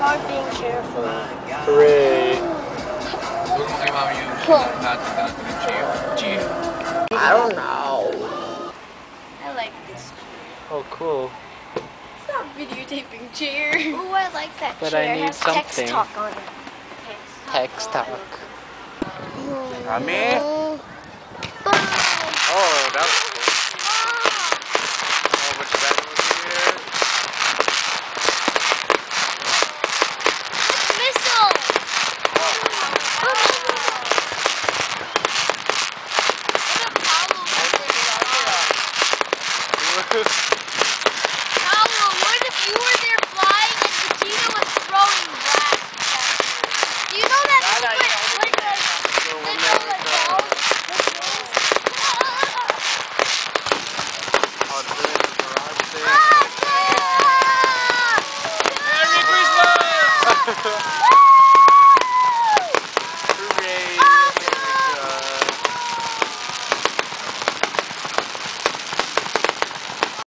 hard being careful. Hooray. Huwag makimami yung natin natin Gio. Gio. I don't know. I like this. chair. Oh, cool. Stop videotaping chair. Ooh, I like that But chair. I need it has text talk on it. Text talk. Kami? Oh, that was cool. Oh, but your dad was here. Missile! Paolo, what if you were there flying and Vegeta was throwing blast? Do you know that movement? ikaw Like na the, So, the, we'll the, never the know. balls, the wings. Oh, this is the garage thing. Ah! Merry Christmas!